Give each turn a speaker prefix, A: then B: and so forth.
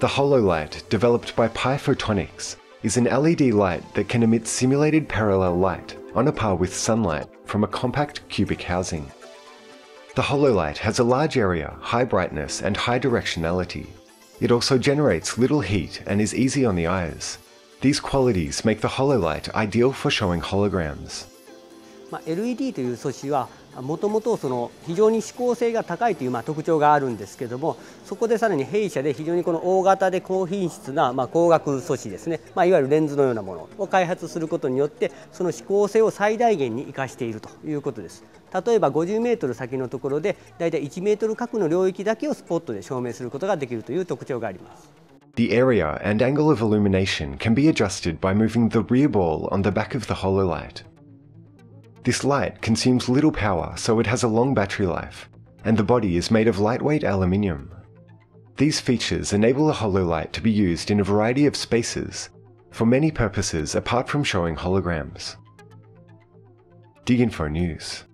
A: The HoloLight, developed by Pi Photonics, is an LED light that can emit simulated parallel light on a par with sunlight from a compact cubic housing. The HoloLight has a large area, high brightness, and high directionality. It also generates little heat and is easy on the eyes. These qualities make the HoloLight ideal for showing holograms.
B: まあ、LED という素子はもともとその非常に指向性が高いというまあ特徴があるんですけどもそこでさらに弊社で非常にこの大型で高品質なまあ光学素子ですね、まあ、いわゆるレンズのようなものを開発することによってその指向性を最大限に生かしているということです例えば50メートル先のところでだいたい1メートル角の領域だけをスポットで証明することができるという特徴があります
A: The area and angle of illumination can be adjusted by moving the rear ball on the back of the HoloLight. This light consumes little power so it has a long battery life, and the body is made of lightweight aluminium. These features enable the HoloLight to be used in a variety of spaces, for many purposes apart from showing holograms. DigInfo News